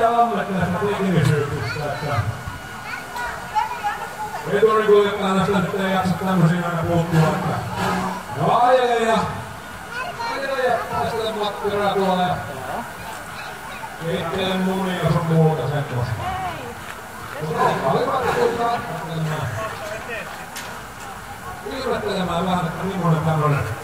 ja näistä tekemisyyksistä, että veturikuitenkaan nyt ei jaksa tämmöisiin aina puuttua, että no ajeleja, ajeleja tästä matkuraa tuolla ja keittelen munia sun muuta semmoista. Mutta olivat tuota ihmettelemään. Ihmettelemään vähän, että millainen tämmönen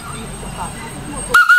Di tempat.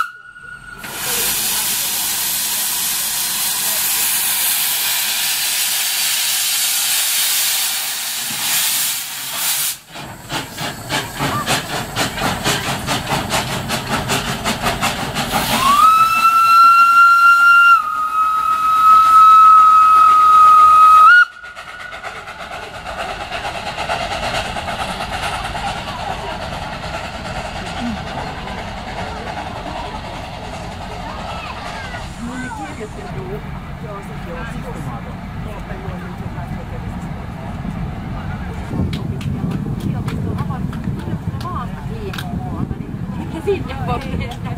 Olit, että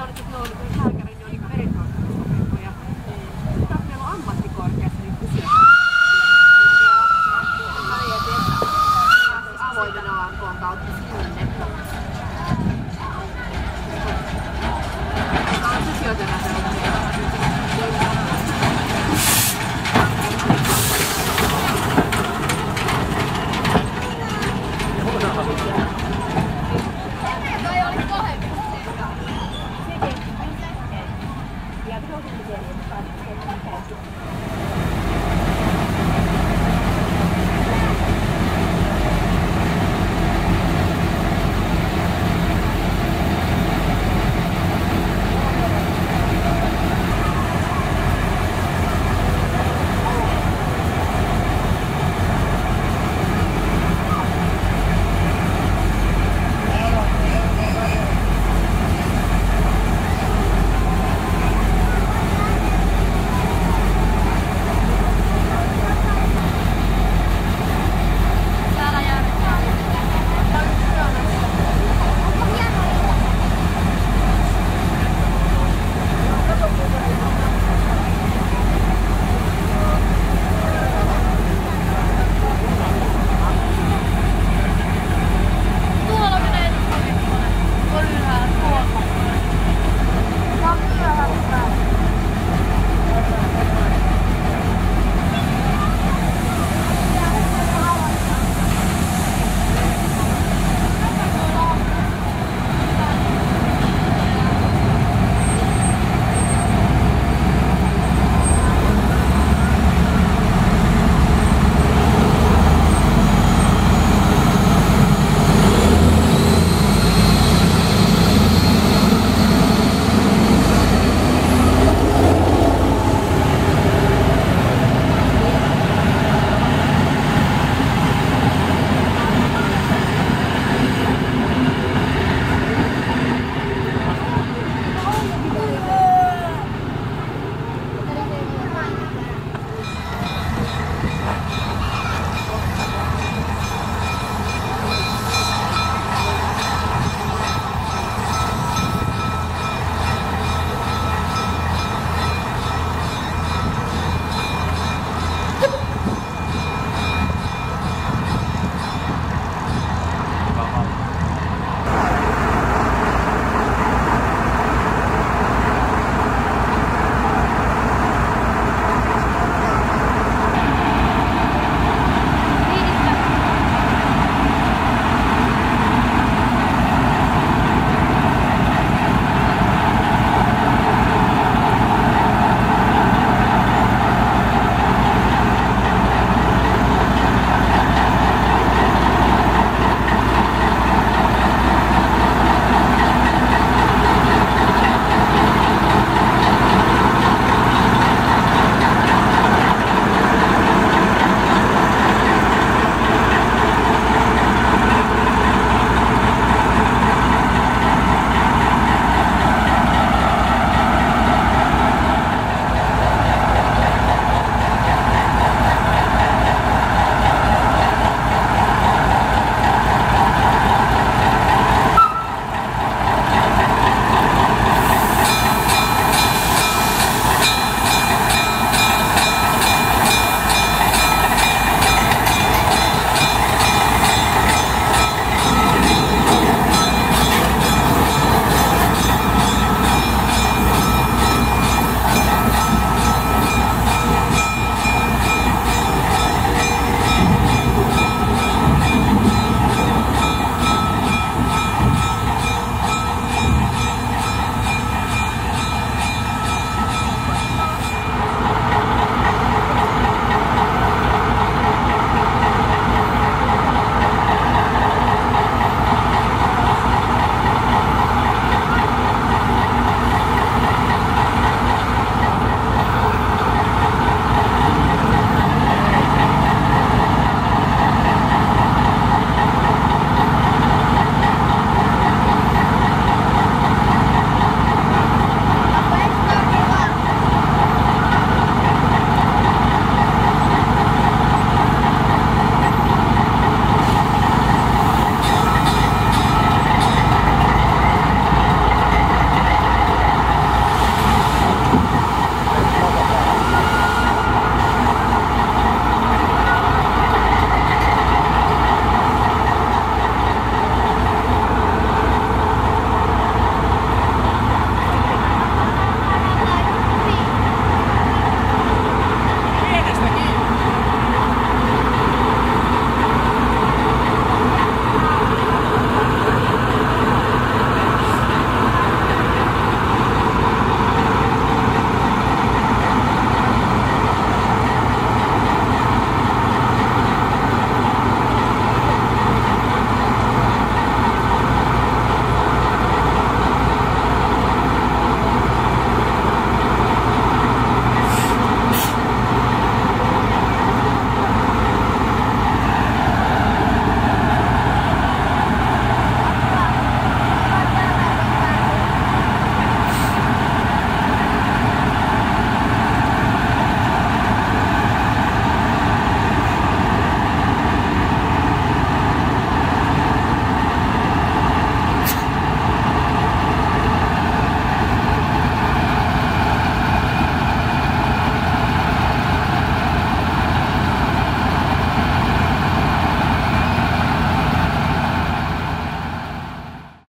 on ne on niinku meillä on ammattikorkeassa nyt kysyä. Avoimen AMKn kautta sinne. Mä oon fysioterapeutti.